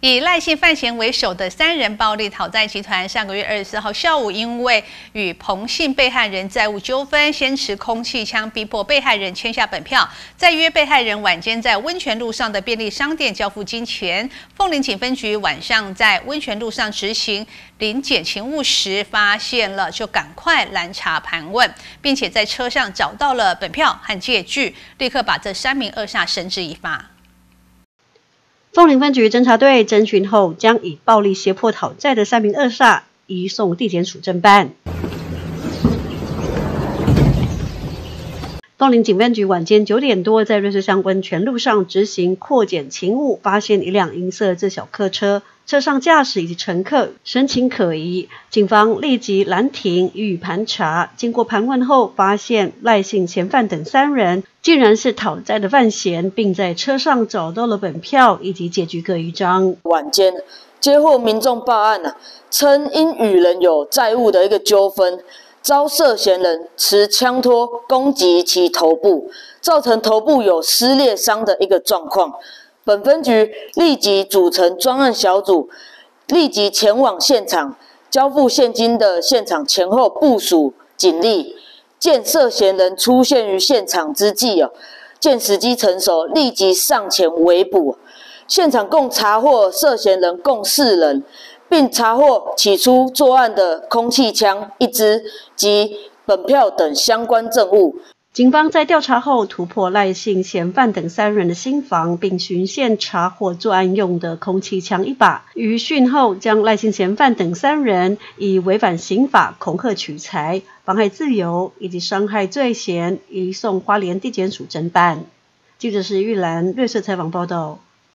以赖姓范闲为首的三人暴力讨债集团，上个月二十四号下午，因为与彭姓被害人债务纠纷，先持空气枪逼迫被害人签下本票，再约被害人晚间在温泉路上的便利商店交付金钱。凤林警分局晚上在温泉路上执行临检勤务时，发现了就赶快拦查盘问，并且在车上找到了本票和借据，立刻把这三名恶煞绳之以法。凤林分局侦查队侦讯后，将以暴力胁迫讨债的三名恶煞移送地检署侦办。凤林警分局晚间九点多，在瑞士乡温泉路上执行扩检勤务，发现一辆银色自小客车。车上驾驶以及乘客神情可疑，警方立即拦停予以盘查。经过盘问后，发现赖姓嫌犯等三人竟然是讨债的犯嫌，并在车上找到了本票以及借据各一张。晚间接获民众报案啊，称因与人有债务的一个纠纷，遭涉嫌人持枪托攻击其头部，造成头部有撕裂伤的一个状况。本分局立即组成专案小组，立即前往现场交付现金的现场前后部署警力。见涉嫌人出现于现场之际哦，见时机成熟，立即上前围捕。现场共查获涉嫌人共四人，并查获起初作案的空气枪一支及本票等相关证物。警方在调查后突破赖姓嫌犯等三人的新房，并循线查获作案用的空气枪一把。于讯后，将赖姓嫌犯等三人以违反刑法、恐吓取财、妨害自由以及伤害罪嫌移送花莲地检署侦办。记者是玉兰，绿色采访报道。